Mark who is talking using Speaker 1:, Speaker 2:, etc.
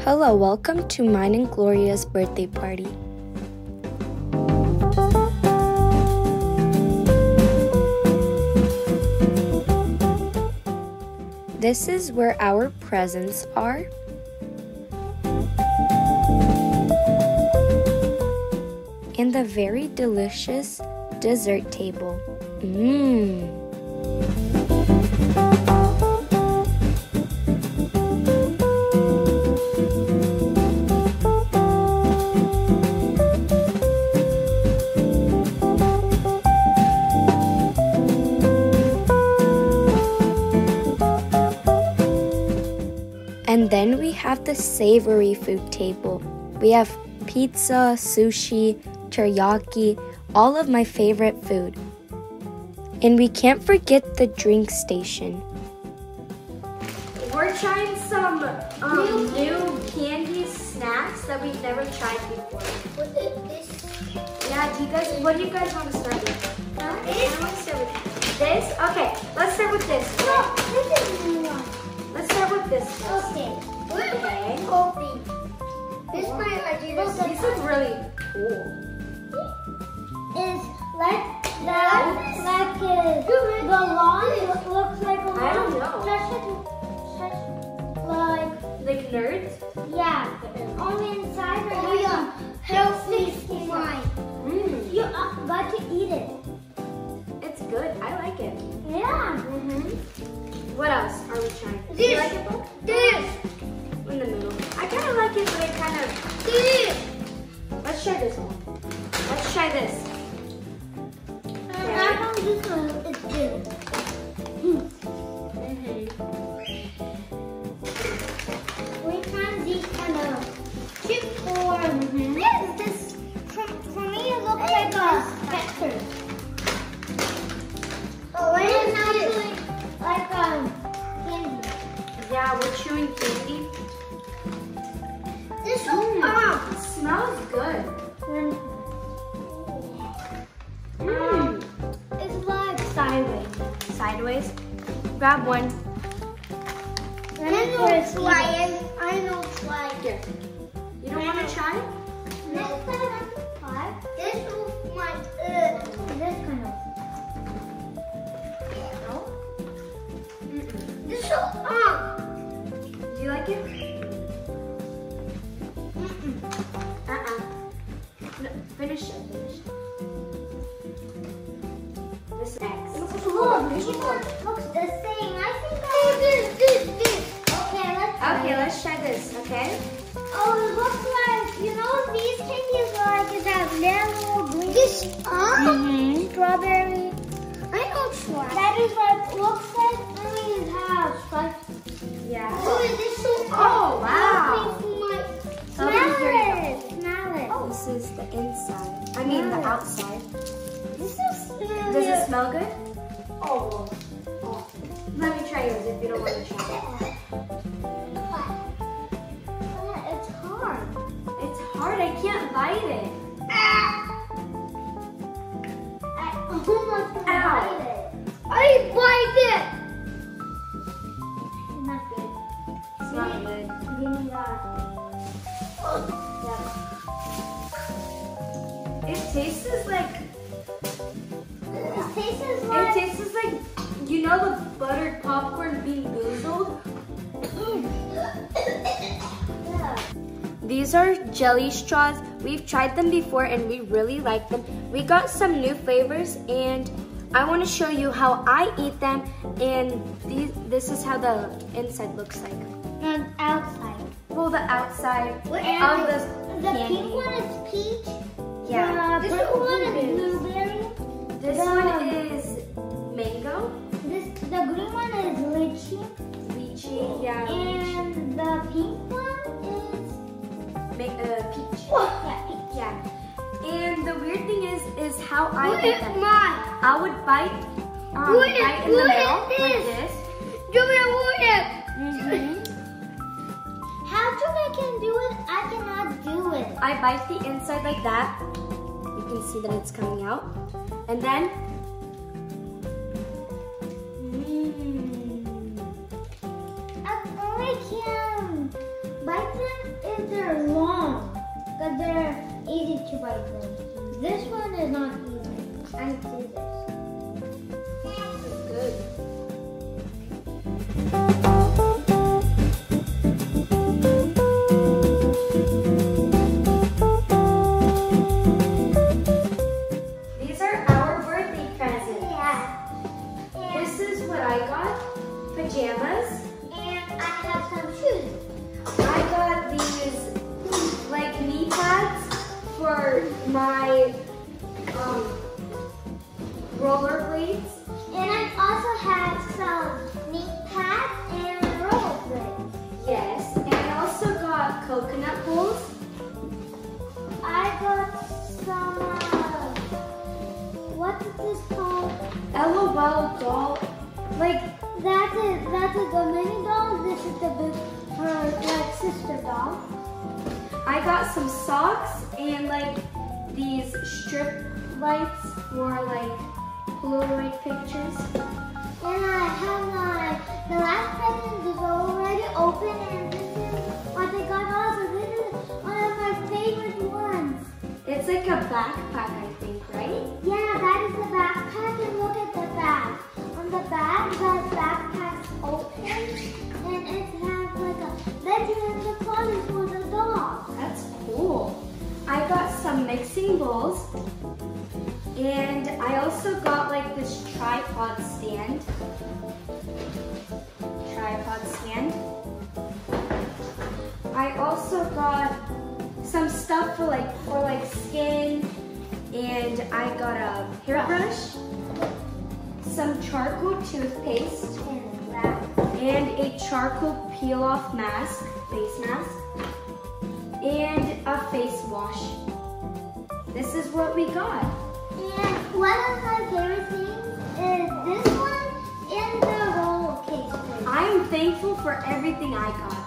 Speaker 1: Hello, welcome to mine and Gloria's birthday party. This is where our presents are. And the very delicious dessert table. Mmm. And then we have the savory food table. We have pizza, sushi, teriyaki, all of my favorite food. And we can't forget the drink station. We're trying some um, new candy snacks that we've never tried before.
Speaker 2: What is this?
Speaker 1: Yeah, do you guys, what do you guys want to start with?
Speaker 2: Huh?
Speaker 1: I want to start with this. Okay, let's start with this.
Speaker 2: No, this is new one.
Speaker 1: With this. first.
Speaker 2: Okay.
Speaker 1: Okay.
Speaker 2: Coffee. This is my idea.
Speaker 1: These look really cool.
Speaker 2: is like that, like uh, the lawn looks like a lawn.
Speaker 1: I don't know.
Speaker 2: Such like
Speaker 1: Like nerds?
Speaker 2: This.
Speaker 1: Grab one.
Speaker 2: I know try it. I know try
Speaker 1: Here. You don't want to try?
Speaker 2: This kind of part. This is my uh, this kind of. No. This is ah.
Speaker 1: Do you like it? Uh-uh. No, finish it. Finish it. This is X.
Speaker 2: Look, this one try
Speaker 1: Okay, let's try this, okay?
Speaker 2: Oh, it looks like you know these candies are like that green. This ah.
Speaker 1: Mm-hmm.
Speaker 2: Strawberry. I know try. That is like looks like only have stripes.
Speaker 1: Yeah.
Speaker 2: Oh, this is so
Speaker 1: Oh, wow.
Speaker 2: Smell it. Smell it.
Speaker 1: Oh, this is the inside. I mean, the outside.
Speaker 2: This is
Speaker 1: Does it smell good? Oh. oh. Let me try yours if you don't want to try it. Can't bite it.
Speaker 2: I almost
Speaker 1: Ow.
Speaker 2: bite it. I bite it. Not good.
Speaker 1: It's not good.
Speaker 2: Give me that.
Speaker 1: It tastes like
Speaker 2: It tastes like.
Speaker 1: it tastes like you know the buttered popcorn being goozled. These are jelly straws. We've tried them before and we really like them. We got some new flavors and I want to show you how I eat them and these, this is how the inside looks like.
Speaker 2: And outside.
Speaker 1: Well, the outside
Speaker 2: And
Speaker 1: of
Speaker 2: the,
Speaker 1: the,
Speaker 2: the
Speaker 1: candy.
Speaker 2: pink one is peach.
Speaker 1: Yeah.
Speaker 2: The
Speaker 1: This
Speaker 2: purple one
Speaker 1: one
Speaker 2: is
Speaker 1: is-
Speaker 2: blueberry.
Speaker 1: This
Speaker 2: the-
Speaker 1: one how I
Speaker 2: Look
Speaker 1: eat
Speaker 2: at
Speaker 1: them.
Speaker 2: mine.
Speaker 1: I would bite, um,
Speaker 2: Look at-
Speaker 1: bite in the middle like
Speaker 2: this. Do it, do it.
Speaker 1: Mhm.
Speaker 2: How come I can do it? I cannot do it.
Speaker 1: I bite the inside like that. You can see that it's coming out. And then, mm,
Speaker 2: I bite them if they're long, because they're easy to bite them. This one is not easy. I need scissors.
Speaker 1: Coconut bowls.
Speaker 2: I got some, uh, what is this called?
Speaker 1: LOL doll. Like
Speaker 2: That's it. That's. The mini doll. This is the big, her like sister doll.
Speaker 1: I got some socks and like these strip lights for like Polaroid pictures.
Speaker 2: And I have my the last present open, and it has like a legend and the closet for the dog.
Speaker 1: That's cool. I got some mixing bowls. And I also got like this tripod stand. Tripod stand. I also got some stuff for like for like skin and I got a hairbrush, some charcoal toothpaste, And a charcoal peel off mask, face mask, and a face wash. This is what we got.
Speaker 2: And one of my favorite things is this one in the roll case. thing.
Speaker 1: I'm thankful for everything I got.